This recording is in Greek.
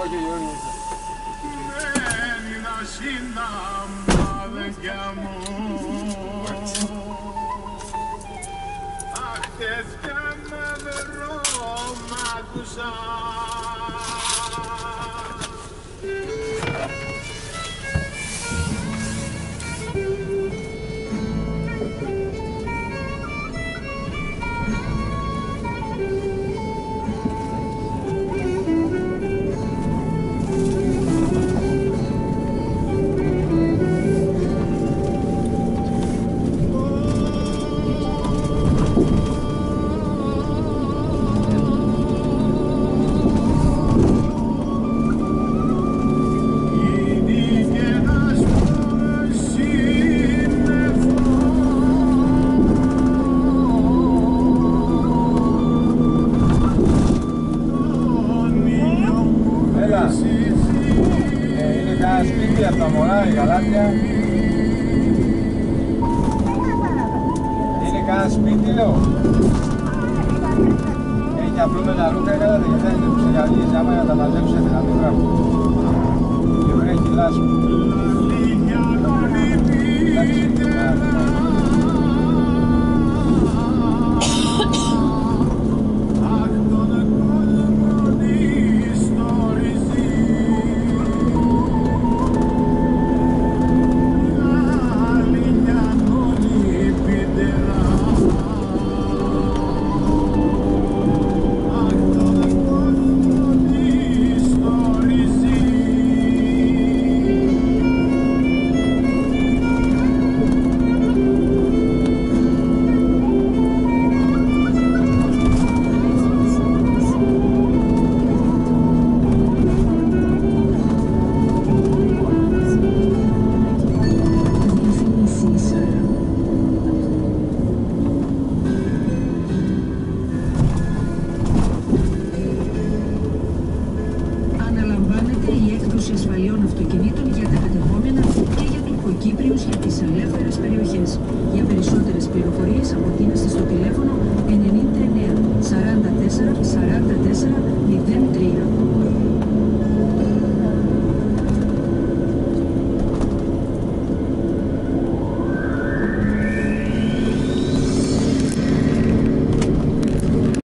Όχι, Γιώργη. Έλα. κανένα σπίτι από τα μωρά, η γαλάτια. Είναι κανένα σπίτι, λέω. Έχει απλό με τα ρούχα, καλά δεν γιατί είναι ψεγαλίες, άμα να τα μαζέψετε να μην βράχουν. Και βρέχει λάσπη. ασφαλιών αυτοκινήτων για τα κατεχόμενα και για Τουρκοκύπριου για τις ελεύθερες περιοχές. Για περισσότερες πληροφορίες αποτείνεστε στο τηλέφωνο 99